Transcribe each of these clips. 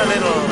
a little.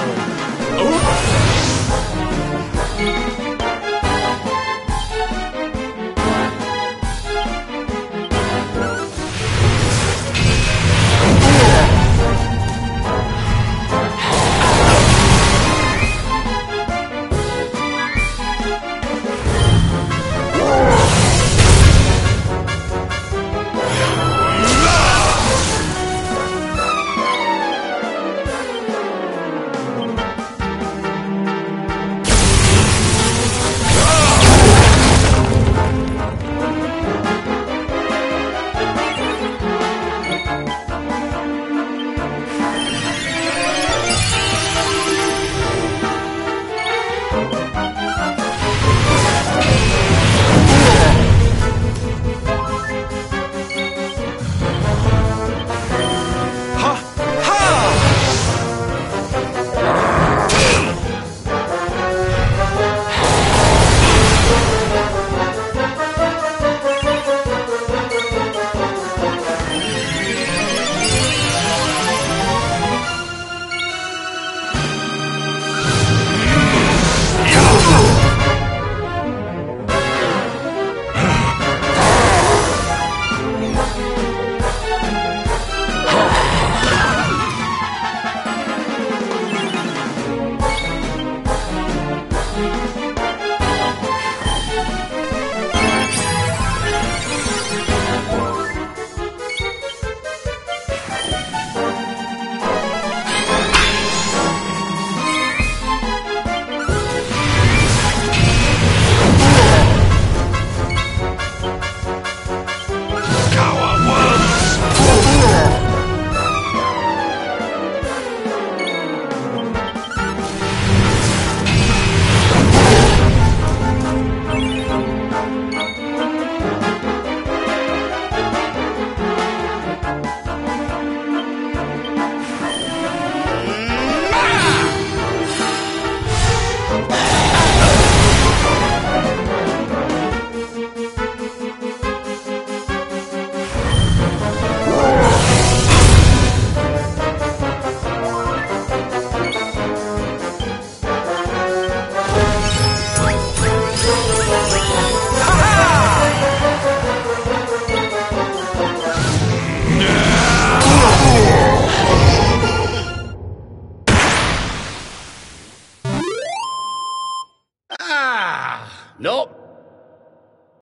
Nope.